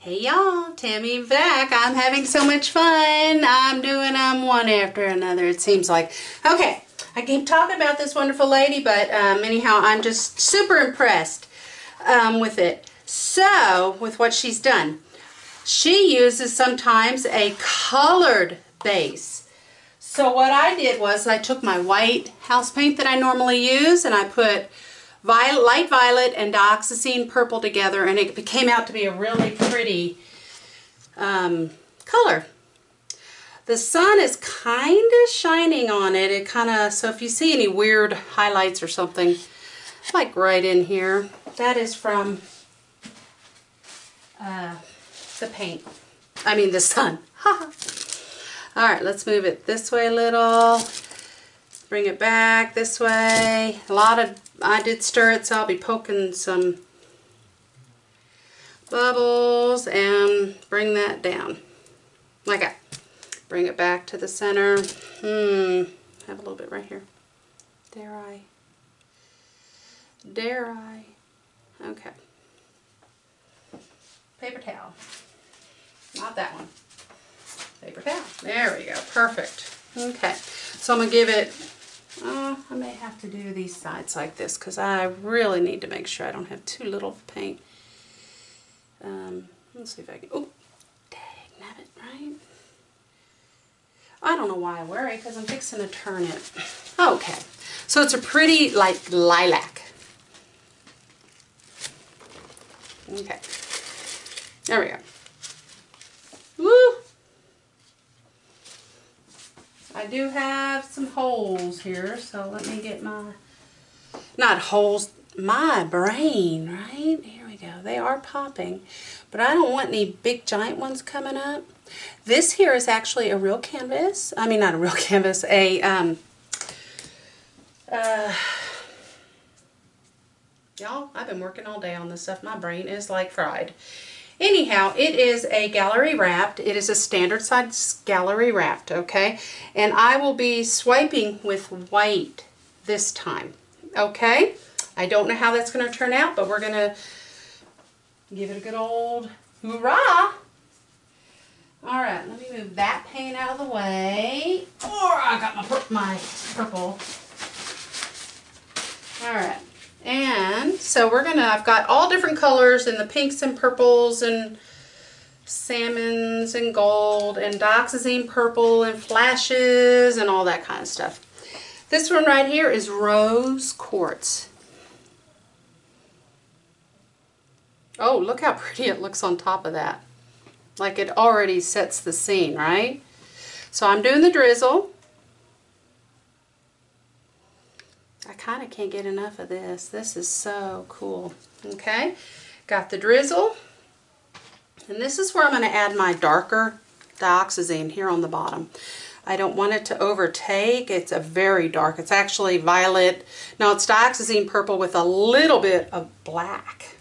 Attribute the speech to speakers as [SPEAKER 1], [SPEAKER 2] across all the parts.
[SPEAKER 1] Hey y'all, Tammy back. I'm having so much fun. I'm doing them one after another, it seems like. Okay, I keep talking about this wonderful lady, but um, anyhow, I'm just super impressed um, with it. So, with what she's done. She uses sometimes a colored base. So what I did was I took my white house paint that I normally use and I put violet, light violet and dioxazine purple together and it came out to be a really pretty um, color. The sun is kind of shining on it. It kind of, so if you see any weird highlights or something, like right in here, that is from uh, the paint. I mean the sun. All right, let's move it this way a little. Bring it back this way. A lot of, I did stir it, so I'll be poking some bubbles and bring that down. Like that. Bring it back to the center. Hmm, have a little bit right here. Dare I? Dare I? Okay. Paper towel. Not that one. Paper towel. There we go. Perfect. Okay. So I'm going to give it uh, I may have to do these sides like this because I really need to make sure I don't have too little paint. Um, let's see if I can, oh, dang nabbit, right? I don't know why I worry because I'm fixing to turn it. Okay, so it's a pretty like lilac. Okay, there we go. Woo! I do have some holes here, so let me get my, not holes, my brain, right? Here we go. They are popping, but I don't want any big giant ones coming up. This here is actually a real canvas. I mean, not a real canvas, a, um, uh, y'all, I've been working all day on this stuff. My brain is like fried. Anyhow, it is a gallery wrapped. It is a standard size gallery wrapped, okay? And I will be swiping with white this time, okay? I don't know how that's going to turn out, but we're going to give it a good old hoorah. All right, let me move that paint out of the way. Or oh, I got my, my purple. All right. And so we're gonna, I've got all different colors in the pinks and purples and salmons and gold and dioxazine purple and flashes and all that kind of stuff. This one right here is rose quartz. Oh, look how pretty it looks on top of that. Like it already sets the scene, right? So I'm doing the drizzle. Kind of can't get enough of this. This is so cool. Okay, got the drizzle. And this is where I'm going to add my darker dioxazine here on the bottom. I don't want it to overtake. It's a very dark. It's actually violet. No, it's dioxazine purple with a little bit of black.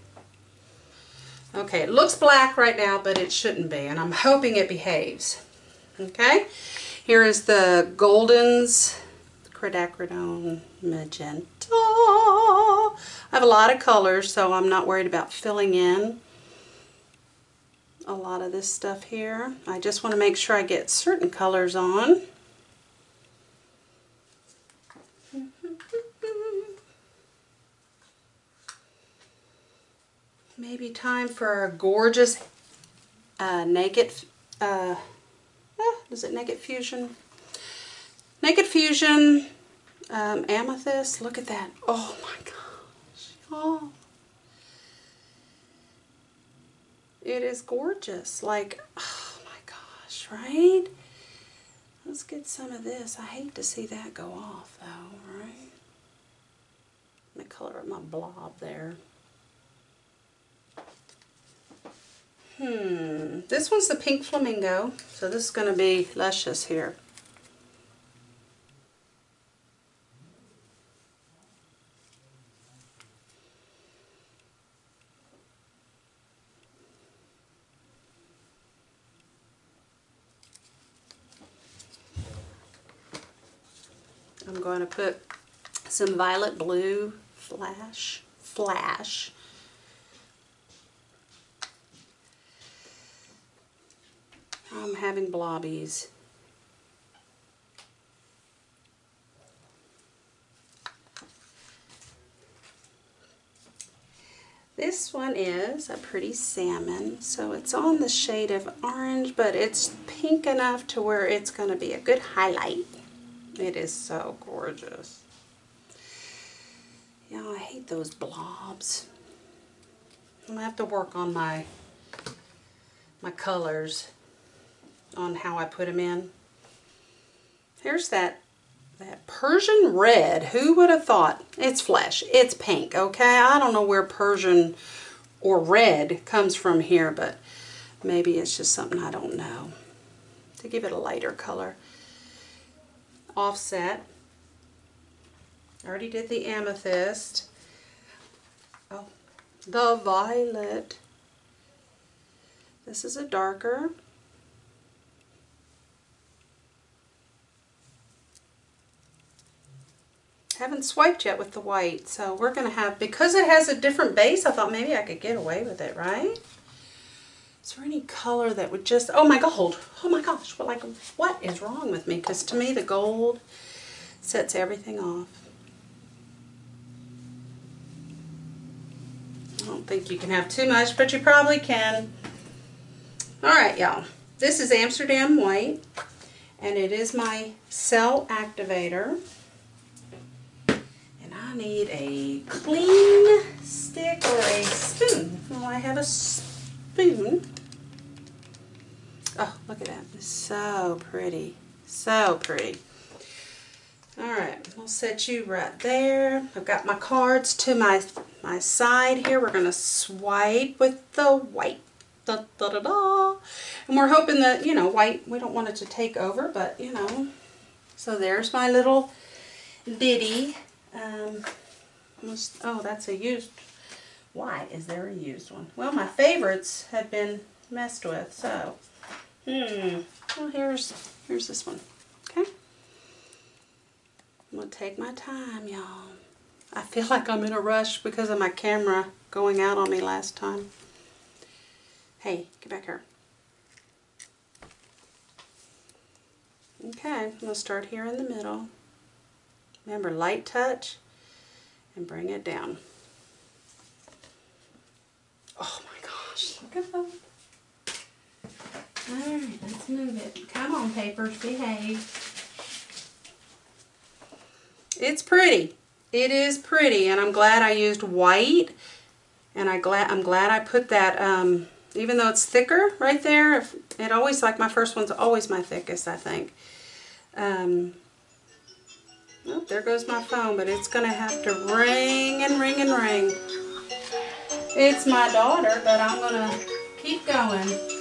[SPEAKER 1] Okay, it looks black right now, but it shouldn't be, and I'm hoping it behaves. Okay, here is the Goldens quinacridone magenta. I have a lot of colors, so I'm not worried about filling in a lot of this stuff here. I just want to make sure I get certain colors on. Maybe time for a gorgeous uh, naked, uh, uh, is it Naked Fusion? Naked Fusion um, Amethyst. Look at that. Oh my gosh. Oh. It is gorgeous. Like, oh my gosh, right? Let's get some of this. I hate to see that go off though, right? Me color up my blob there. Hmm, this one's the Pink Flamingo, so this is going to be luscious here. I'm going to put some violet blue flash, flash. I'm having blobbies. This one is a pretty salmon, so it's on the shade of orange, but it's pink enough to where it's going to be a good highlight. It is so gorgeous. Hate those blobs. I'm going to have to work on my my colors on how I put them in. Here's that that Persian red. Who would have thought? It's flesh. It's pink, okay? I don't know where Persian or red comes from here, but maybe it's just something I don't know. To give it a lighter color. Offset. I already did the amethyst. Oh, the violet. This is a darker. haven't swiped yet with the white, so we're going to have, because it has a different base, I thought maybe I could get away with it, right? Is there any color that would just, oh my gold, oh my gosh, well, like, what is wrong with me? Because to me, the gold sets everything off. Don't think you can have too much, but you probably can. All right, y'all. This is Amsterdam White, and it is my cell activator And I need a clean stick or a spoon. Well, I have a spoon. Oh, look at that. So pretty. So pretty. Alright, I'll set you right there. I've got my cards to my my side here. We're going to swipe with the white. Da, da, da, da. And we're hoping that, you know, white, we don't want it to take over, but, you know. So there's my little ditty. Um, oh, that's a used. Why is there a used one? Well, my favorites have been messed with, so. Hmm. Well, here's here's this one. Okay. I'm gonna take my time, y'all. I feel like I'm in a rush because of my camera going out on me last time. Hey, get back here. Okay, I'm going to start here in the middle. Remember, light touch and bring it down. Oh my gosh, look at that. Alright, let's move it. Come on, papers, behave. It's pretty. It is pretty, and I'm glad I used white. And I glad I'm glad I put that, um, even though it's thicker right there. It always, like my first one's always my thickest, I think. Um, Oh, there goes my phone, but it's going to have to ring and ring and ring. It's my daughter, but I'm going to keep going.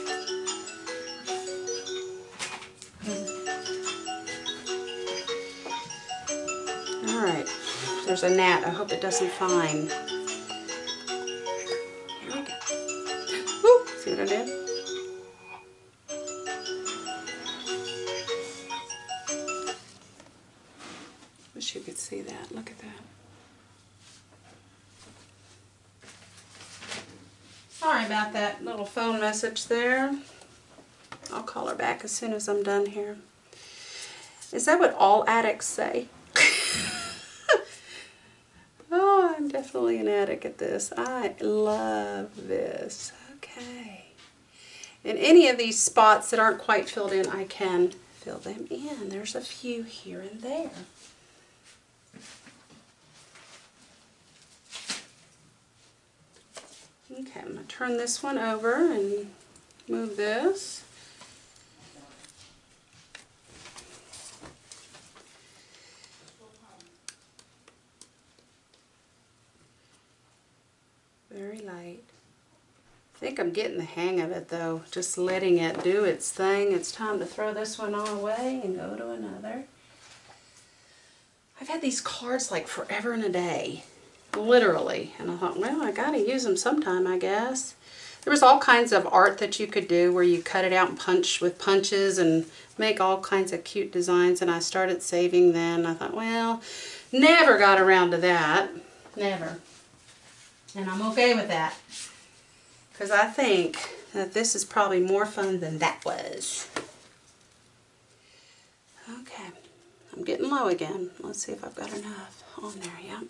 [SPEAKER 1] There's a gnat. I hope it doesn't find. Here we go. Woo, see what I did? Wish you could see that. Look at that. Sorry about that little phone message there. I'll call her back as soon as I'm done here. Is that what all addicts say? oh, I'm definitely an addict at this. I love this. Okay. In any of these spots that aren't quite filled in, I can fill them in. There's a few here and there. Okay, I'm going to turn this one over and move this. Very light. I think I'm getting the hang of it though, just letting it do its thing. It's time to throw this one all away and go to another. I've had these cards like forever and a day literally. And I thought, well, I got to use them sometime, I guess. There was all kinds of art that you could do where you cut it out and punch with punches and make all kinds of cute designs. And I started saving then. I thought, well, never got around to that. Never. And I'm okay with that. Because I think that this is probably more fun than that was. Okay, I'm getting low again. Let's see if I've got enough on there, yep.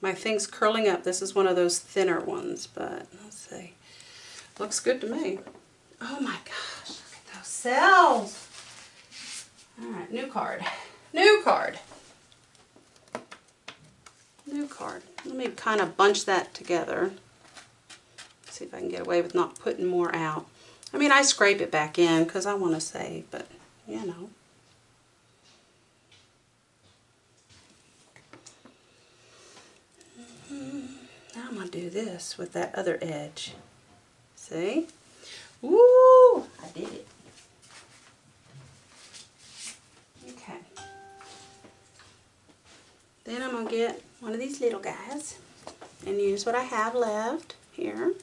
[SPEAKER 1] My thing's curling up. This is one of those thinner ones, but let's see. Looks good to me. Oh my gosh, look at those cells. All right, new card. New card. New card. Let me kind of bunch that together. See if I can get away with not putting more out. I mean, I scrape it back in because I want to save, but you know. Mm-hmm. Now I'm going to do this with that other edge. See? Woo! I did it. Okay. Then I'm going to get one of these little guys and use what I have left here.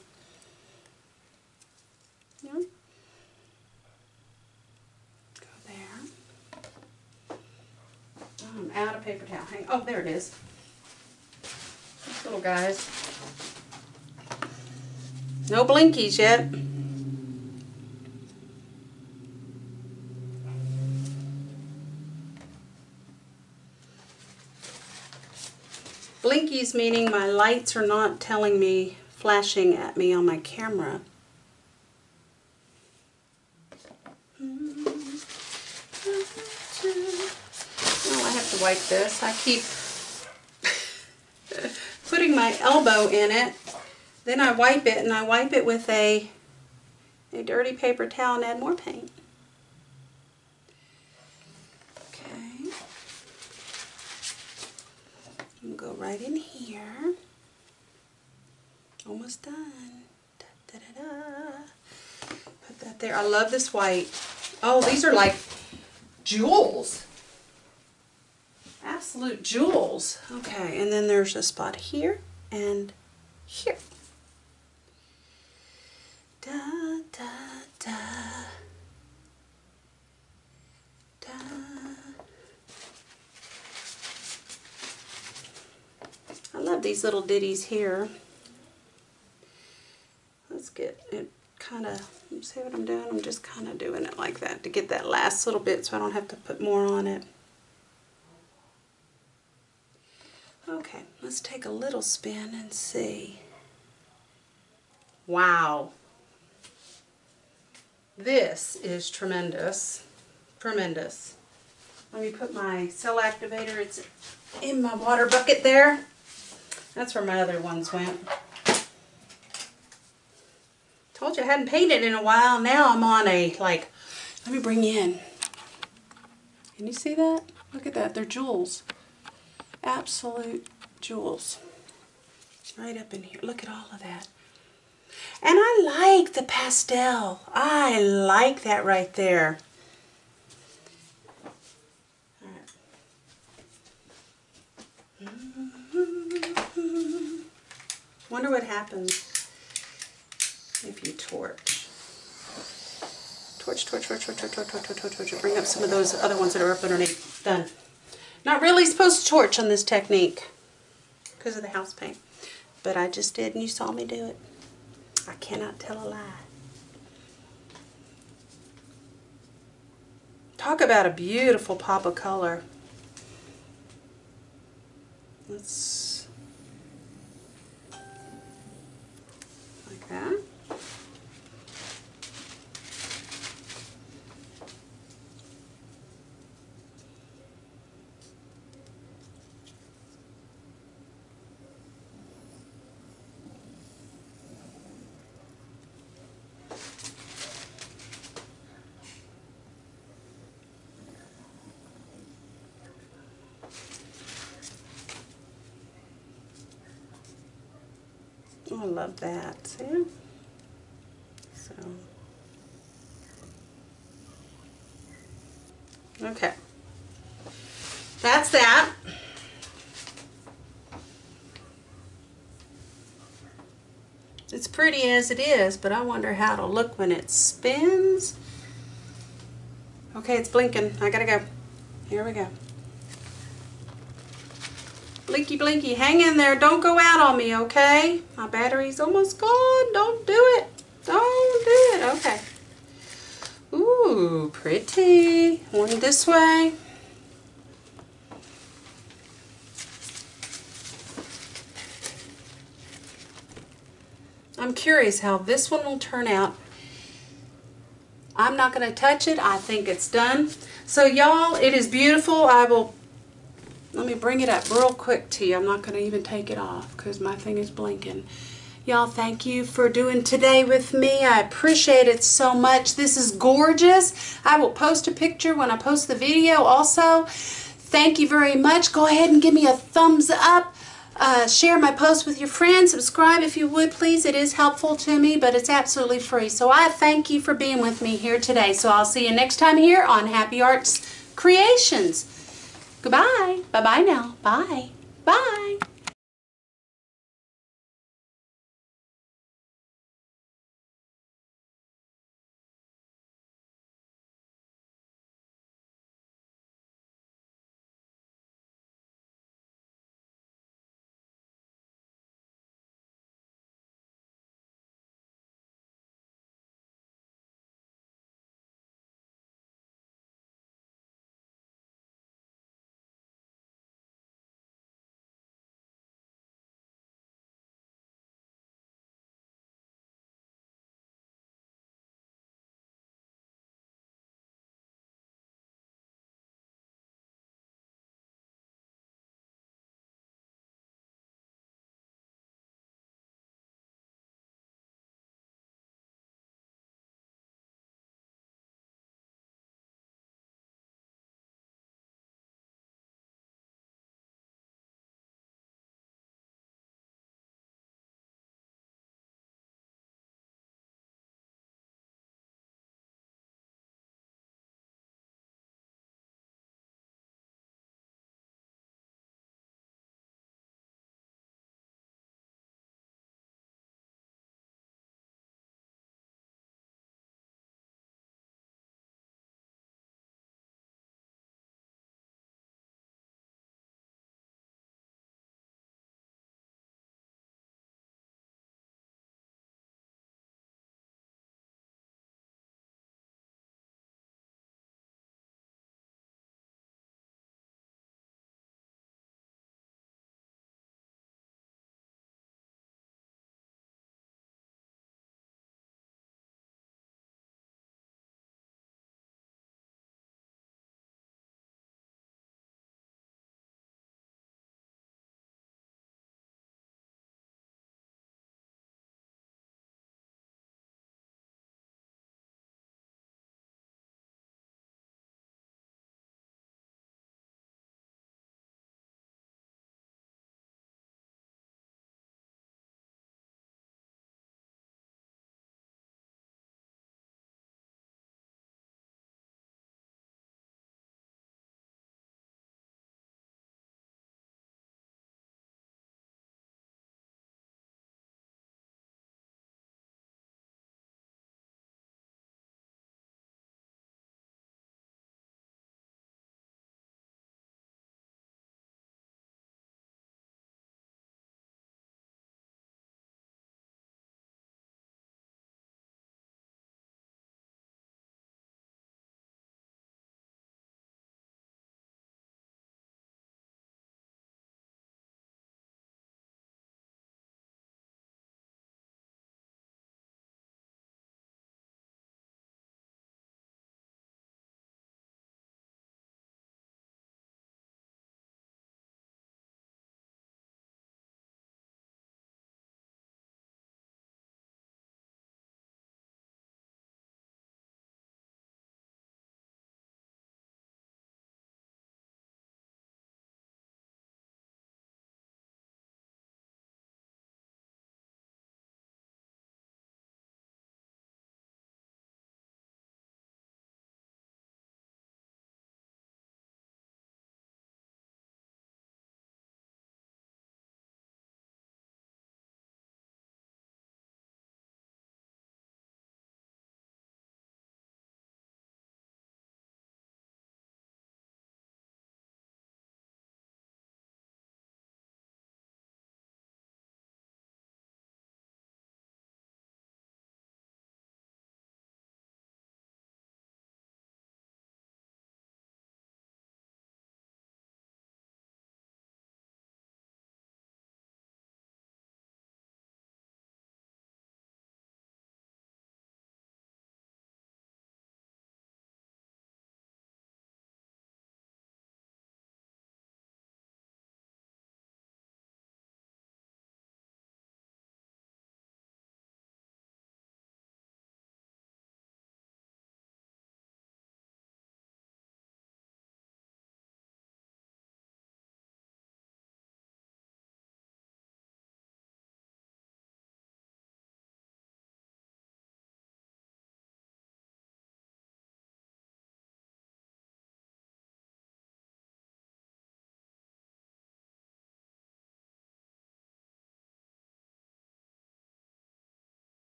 [SPEAKER 1] Go there. Oh, I'm out of paper towel. Hang Oh, there it is. These little guys. No blinkies yet. Blinkies meaning my lights are not telling me, flashing at me on my camera. Oh, I have to wipe this. I keep putting my elbow in it. Then I wipe it and I wipe it with a, a dirty paper towel and add more paint. Okay. I'm gonna go right in here. Almost done. Da, da, da. Put that there. I love this white. Oh, these are like jewels. Absolute jewels. Okay, and then there's a spot here and here. Da, da, da. Da. I love these little ditties here. Let's get it kind of, see what I'm doing? I'm just kind of doing it like that to get that last little bit so I don't have to put more on it. Okay, let's take a little spin and see. Wow. This is tremendous. Tremendous. Let me put my cell activator. It's in my water bucket there. That's where my other ones went. Told you I hadn't painted in a while. Now I'm on a, like, let me bring you in. Can you see that? Look at that. They're jewels. Absolute jewels. Right up in here. Look at all of that. And I like the pastel. I like that right there. Wonder what happens if you torch. Torch, torch, torch, torch, torch, torch, torch, torch, torch, torch. Bring up some of those other ones that are up underneath. Done. Not really supposed to torch on this technique because of the house paint. But I just did and you saw me do it. I cannot tell a lie. Talk about a beautiful pop of color. Let's 嗯。Oh, I love that. See? So, okay. That's that. It's pretty as it is, but I wonder how it'll look when it spins. Okay, it's blinking. I gotta go. Here we go. Blinky blinky, hang in there. Don't go out on me, okay? My battery's almost gone. Don't do it. Don't do it. Okay. Ooh, pretty. One this way. I'm curious how this one will turn out. I'm not going to touch it. I think it's done. So y'all, it is beautiful. I will, let me bring it up real quick to you. I'm not going to even take it off because my thing is blinking. Y'all, thank you for doing today with me. I appreciate it so much. This is gorgeous. I will post a picture when I post the video also. Thank you very much. Go ahead and give me a thumbs up. Uh, share my post with your friends. Subscribe if you would, please. It is helpful to me, but it's absolutely free. So I thank you for being with me here today. So I'll see you next time here on Happi Arts Creations. Goodbye. Bye-bye now. Bye. Bye.